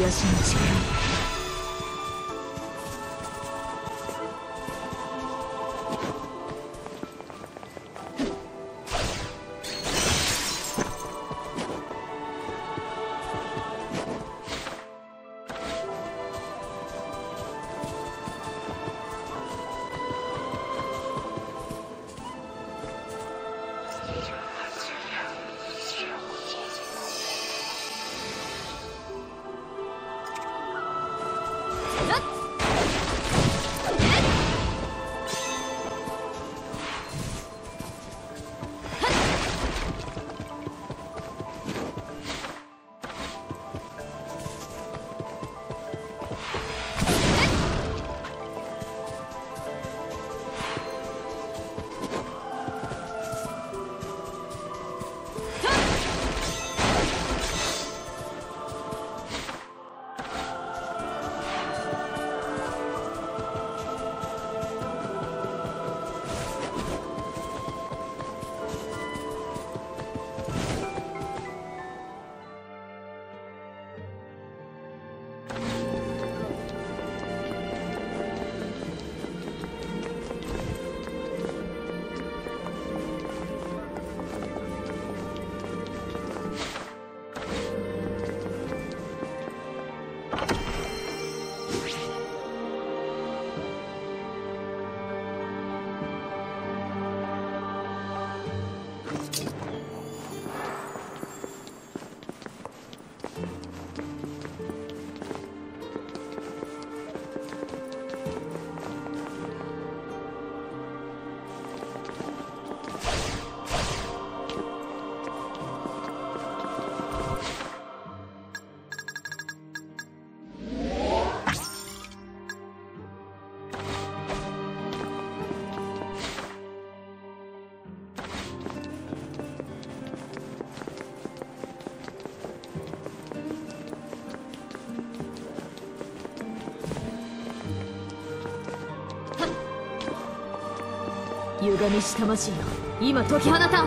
癒し歪みし魂よ今解き放たん。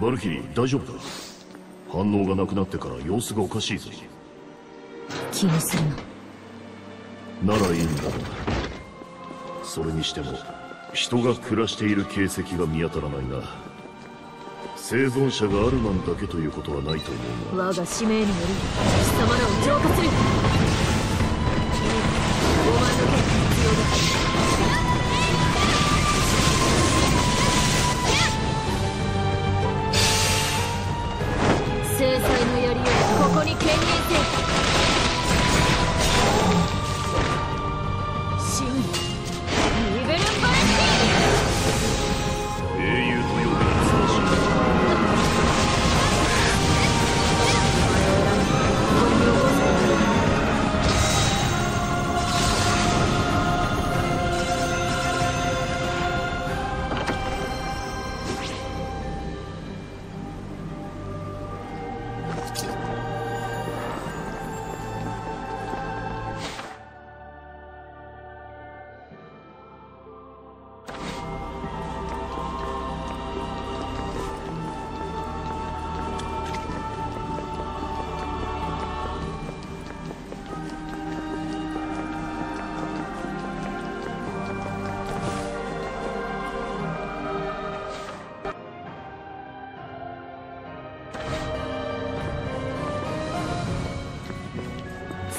バルキリー大丈夫だ。反応がなくなってから様子がおかしいぞ。気にするなならいいんだ。がそれにしても人が暮らしている形跡が見当たらないな。生存者がアルマンだけということはないと思うが。我が使命により貴様らを浄化する。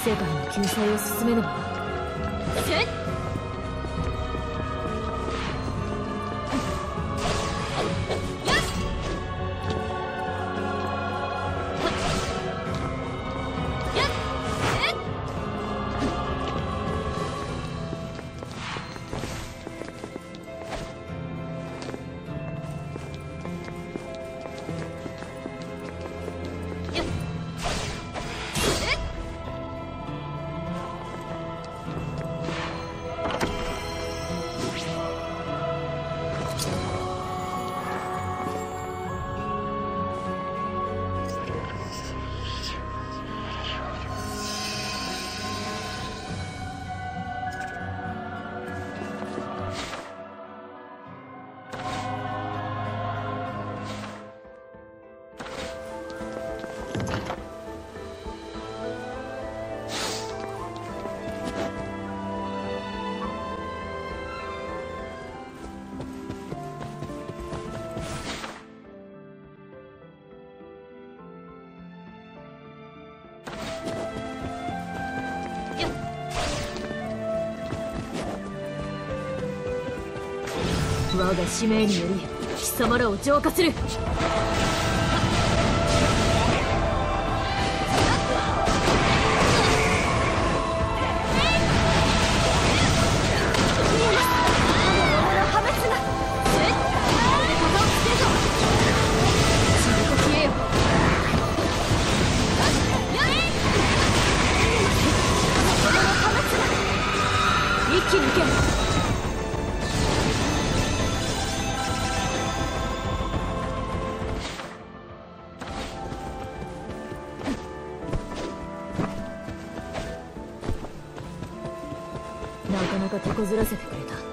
世界の救済を進めねば我が使命により貴様らを浄化する。が手こずらせてくれた。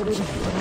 terroristas.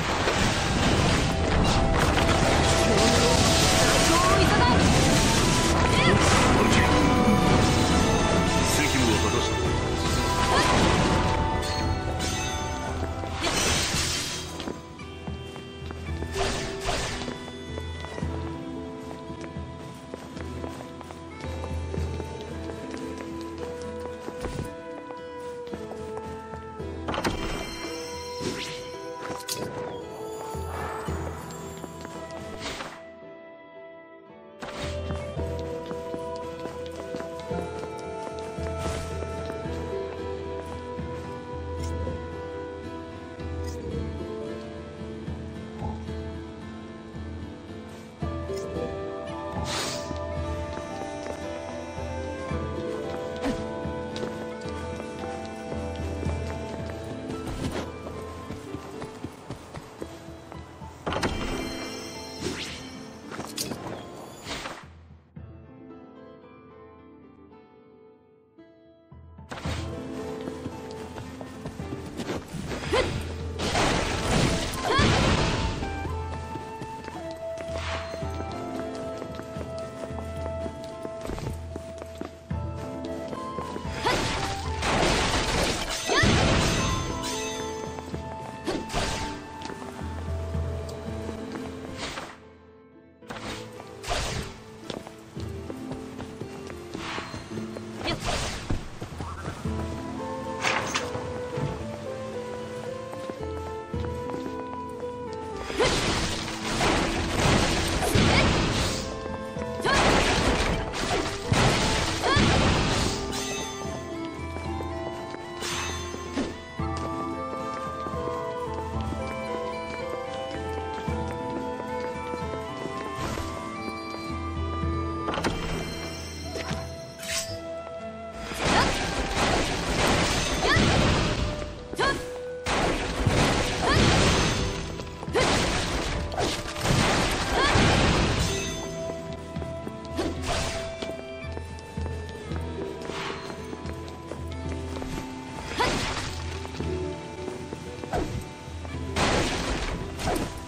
you